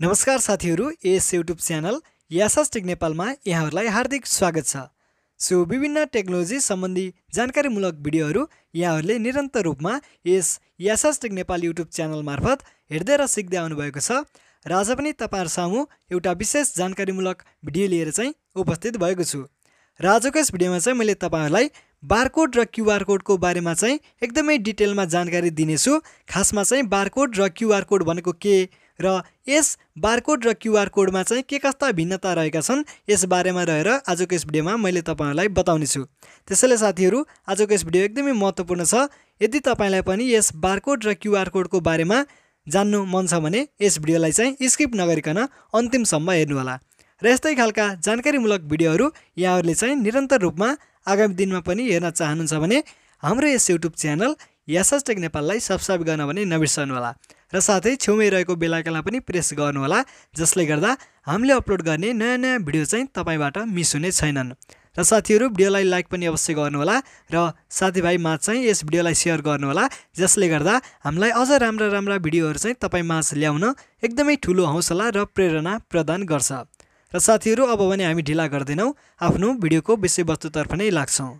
नमस्कार साथीहरू यस YouTube channel यासास नेपालमा यहाँहरूलाई हार्दिक स्वागत छ। सो विभिन्न टेक्नोलोजी सम्बन्धी जानकारीमूलक भिडियोहरू यहाँहरूले निरन्तर रूपमा यस Yasas tech Nepal YouTube channel मार्फत हेर्दै र सिक्दै आउनुभएको छ र आज पनि तपाईँहरू सामु एउटा विशेष जानकारीमूलक भिडियो लिएर चाहिँ उपस्थित भएको छु। र आजको यस भिडियोमा चाहिँ मैले तपाईँहरूलाई बारकोड र क्युआर कोडको बारेमा चाहिँ एकदमै डिटेलमा जानकारी दिनेछु। खासमा चाहिँ बारकोड र क्युआर कोड भनेको के र यस बारकोड र क्युआर कोडमा चाहिँ के कस्ता भिन्नता रहेका छन् यस बारेमा रहेर आजको यस भिडियोमा मैले तपाईँहरूलाई बताउनेछु त्यसैले साथीहरू आजको यस भिडियो एकदमै महत्त्वपूर्ण छ। यदि तपाईँलाई पनि यस बारकोड र क्युआर कोडको बारेमा जान्नु मन छ भने यस भिडियोलाई चाहिँ स्किप नगरिकन अन्तिमसम्म हेर्नुहोला। र यस्तै खालका जानकारीमूलक भिडियोहरू यहाँहरूले चाहिँ निरन्तर रूपमा आगामी दिनमा पनि हेर्न चाहनुहुन्छ भने हाम्रो यस युट्युब च्यानल यासस टेक नेपाललाई सब्सक्राइब गर्न भने नबिर्सनुहोला र साथै छेउमै रहेको बेलायकनलाई पनि प्रेस गर्नुहोला जसले गर्दा हामीले अपलोड गर्ने नयाँ नयाँ भिडियो चाहिँ तपाईँबाट मिस हुने छैनन्। र साथीहरू भिडियोलाई लाइक पनि अवश्य गर्नुहोला र साथीभाइमा चाहिँ यस भिडियोलाई सेयर गर्नुहोला जसले गर्दा हामीलाई अझ राम्रा राम्रा भिडियोहरू चाहिँ तपाईँ माझ ल्याउन एकदमै ठुलो हौसला र प्रेरणा प्रदान गर्छ। र साथीहरू अब भने हामी ढिला गर्दैनौँ आफ्नो भिडियोको विषयवस्तुतर्फ नै लाग्छौँ।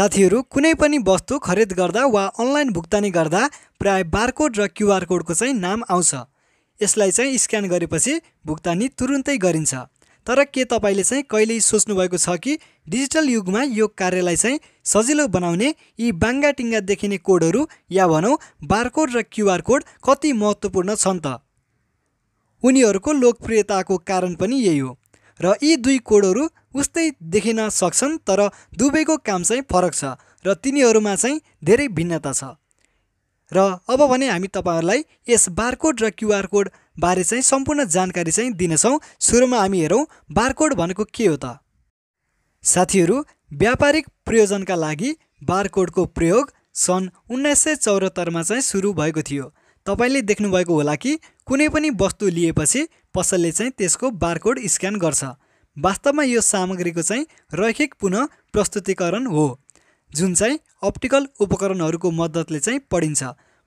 साथीहरू कुनै पनि वस्तु खरिद गर्दा वा अनलाइन भुक्तानी गर्दा प्राय बारकोड र क्युआर कोडको चाहिँ नाम आउँछ। यसलाई चाहिँ स्क्यान गरेपछि भुक्तानी तुरुन्तै गरिन्छ। तर के तपाईँले चाहिँ कहिल्यै सोच्नुभएको छ कि डिजिटल युगमा यो कार्यलाई चाहिँ सजिलो बनाउने यी बाङ्गा टिङ्गा देखिने कोडहरू या भनौँ बारकोड र क्युआर कोड कति महत्त्वपूर्ण छन् त? उनीहरूको लोकप्रियताको कारण पनि यही हो। र यी दुई कोडहरू उस्तै देखिन सक्छन् तर दुवैको काम चाहिँ फरक छ र तिनीहरूमा चाहिँ धेरै भिन्नता छ। र अब भने हामी तपाईँहरूलाई यस बारकोड र क्युआर कोड बारे चाहिँ सम्पूर्ण जानकारी चाहिँ दिनेछौँ। सुरुमा हामी हेरौँ बारकोड भनेको के हो त। साथीहरू व्यापारिक प्रयोजनका लागि बारकोडको प्रयोग सन् उन्नाइस सय चौहत्तरमा चाहिँ सुरु भएको थियो। तपाईँले देख्नुभएको होला कि कुनै पनि वस्तु लिएपछि पसलले चाहिँ त्यसको बारकोड स्क्यान गर्छ। वास्तवमा यो सामग्रीको चाहिँ रैखिक पुनः प्रस्तुतिकरण हो जुन चाहिँ अप्टिकल उपकरणहरूको मद्दतले चाहिँ पढिन्छ।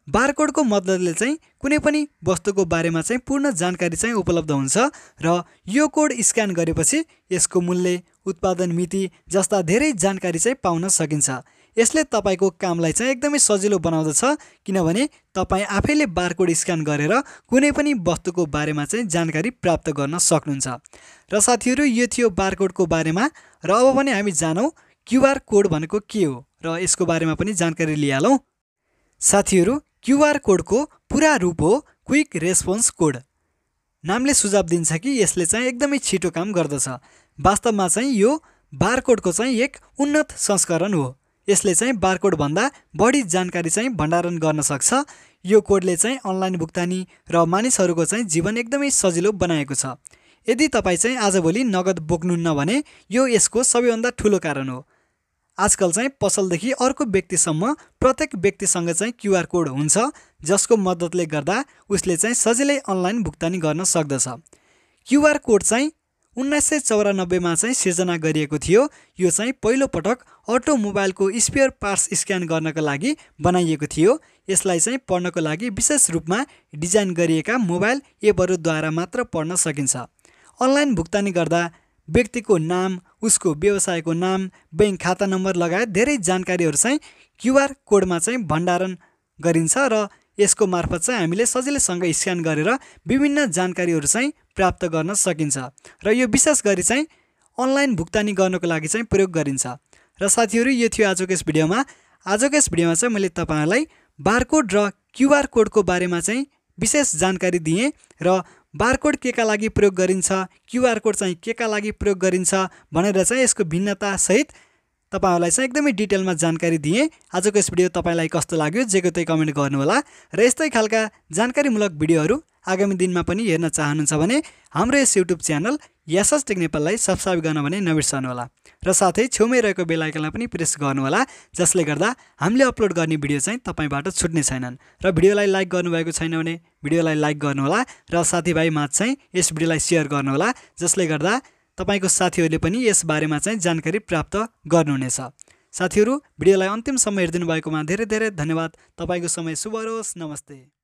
बारकोडको मद्दतले चाहिँ कुनै पनि वस्तुको बारेमा चाहिँ पूर्ण जानकारी चाहिँ उपलब्ध हुन्छ र यो कोड स्क्यान गरेपछि यसको मूल्य उत्पादन मिति जस्ता धेरै जानकारी चाहिँ पाउन सकिन्छ। यसले तपाईँको कामलाई चाहिँ एकदमै सजिलो बनाउँदछ किनभने तपाईँ आफैले बारकोड स्क्यान गरेर कुनै पनि वस्तुको बारेमा चाहिँ जानकारी प्राप्त गर्न सक्नुहुन्छ। र साथीहरू यो थियो बारकोडको बारेमा। र अब भने हामी जानौँ क्युआर कोड भनेको के हो र यसको बारेमा पनि जानकारी लिइहालौँ। साथीहरू क्युआर कोडको पुरा रूप हो क्विक रेस्पोन्स कोड। नामले सुझाव दिन्छ कि यसले चाहिँ एकदमै छिटो काम गर्दछ। वास्तवमा चाहिँ यो बारकोडको चाहिँ एक उन्नत संस्करण हो। यसले चाहिँ बारकोडभन्दा बढी जानकारी चाहिँ भण्डारण गर्न सक्छ। यो कोडले चाहिँ अनलाइन भुक्तानी र मानिसहरूको चाहिँ जीवन एकदमै सजिलो बनाएको छ। यदि तपाईँ चाहिँ आजभोलि नगद बोक्नुहुन्न भने यो यसको सबैभन्दा ठुलो कारण हो। आजकल चाहिँ पसलदेखि अर्को व्यक्तिसम्म प्रत्येक व्यक्तिसँग चाहिँ क्युआर कोड हुन्छ जसको मद्दतले गर्दा उसले चाहिँ सजिलै अनलाइन भुक्तानी गर्न सक्दछ। क्युआर कोड चाहिँ उन्नाइस सय चौरानब्बेमा चाहिँ सिर्जना गरिएको थियो। यो चाहिँ पहिलोपटक अटोमोबाइलको स्पेयर पार्ट्स स्क्यान गर्नको लागि बनाइएको थियो। यसलाई चाहिँ पढ्नको लागि विशेष रूपमा डिजाइन गरिएका मोबाइल एपहरूद्वारा मात्र पढ्न सकिन्छ। अनलाइन भुक्तानी गर्दा व्यक्तिको नाम उसको व्यवसायको नाम ब्याङ्क खाता नम्बर लगायत धेरै जानकारीहरू चाहिँ क्युआर कोडमा चाहिँ भण्डारण गरिन्छ र यसको मार्फत चाहिँ हामीले सजिलैसँग स्क्यान गरेर विभिन्न जानकारीहरू चाहिँ प्राप्त गर्न सकिन्छ र यो विशेष गरी चाहिँ अनलाइन भुक्तानी गर्नको लागि चाहिँ प्रयोग गरिन्छ। र साथीहरू यो थियो आजको यस भिडियोमा। आजको यस भिडियोमा चाहिँ मैले तपाईँहरूलाई बारकोड र क्युआर कोडको बारेमा चाहिँ विशेष जानकारी दिएँ र बारकोड के का लागि प्रयोग गरिन्छ क्युआर कोड चाहिँ के का लागि प्रयोग गरिन्छ भनेर चाहिँ यसको भिन्नतासहित तपाईँहरूलाई चाहिँ एकदमै डिटेलमा जानकारी दिएँ। आजको यस भिडियो तपाईँलाई कस्तो लाग्यो जेको त्यही कमेन्ट गर्नुहोला। र यस्तै खालका जानकारीमूलक भिडियोहरू आगामी दिनमा पनि हेर्न चाहनुहुन्छ भने हाम्रो यस युट्युब च्यानल यासस टेक नेपाललाई सब्सक्राइब गर्न भने नबिर्सनुहोला। र साथै छेउमै रहेको बेलायकनलाई पनि प्रेस गर्नुहोला जसले गर्दा हामीले अपलोड गर्ने भिडियो चाहिँ तपाईँबाट छुट्ने छैनन्। र भिडियोलाई लाइक गर्नुभएको छैन भने भिडियोलाई लाइक गर्नुहोला र साथीभाइमा चाहिँ यस भिडियोलाई सेयर गर्नुहोला जसले गर्दा तपाईँको साथीहरूले पनि यसबारेमा चाहिँ जानकारी प्राप्त गर्नुहुनेछ। साथीहरू भिडियोलाई अन्तिमसम्म हेरिदिनु भएकोमा धेरै धेरै धन्यवाद। तपाईँको समय शुभ रहोस् नमस्ते।